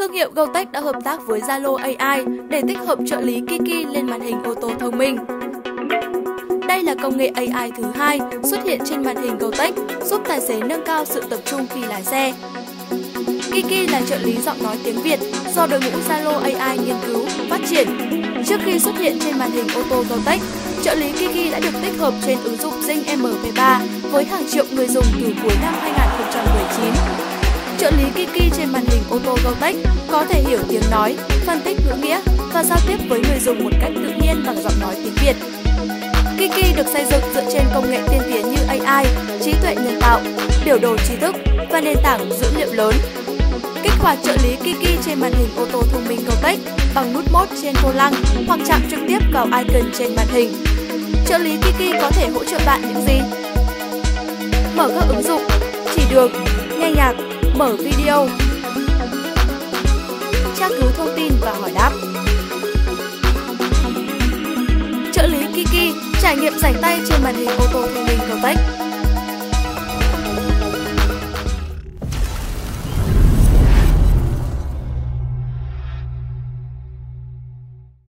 Thương hiệu GoTech đã hợp tác với Zalo AI để tích hợp trợ lý Kiki lên màn hình ô tô thông minh. Đây là công nghệ AI thứ hai xuất hiện trên màn hình GoTech, giúp tài xế nâng cao sự tập trung khi lái xe. Kiki là trợ lý giọng nói tiếng Việt do đội ngũ Zalo AI nghiên cứu, phát triển. Trước khi xuất hiện trên màn hình ô tô GoTech, trợ lý Kiki đã được tích hợp trên ứng dụng Zing MP3 với hàng triệu người dùng từ cuối năm 2019. Trợ lý Kiki trên màn hình ô tô GoTech có thể hiểu tiếng nói, phân tích ngữ nghĩa và giao tiếp với người dùng một cách tự nhiên bằng giọng nói tiếng Việt. Kiki được xây dựng dựa trên công nghệ tiên tiến như AI, trí tuệ nhân tạo, biểu đồ trí thức và nền tảng dữ liệu lớn. Kích hoạt trợ lý Kiki trên màn hình ô tô thông minh GoTech bằng nút mode trên vô lăng hoặc chạm trực tiếp vào icon trên màn hình. Trợ lý Kiki có thể hỗ trợ bạn những gì? Mở các ứng dụng, chỉ đường, nghe nhạc, mở video, tra cứu thông tin và hỏi đáp. Trợ lý Kiki trải nghiệm rảnh tay trên màn hình ô tô thông minh GoTech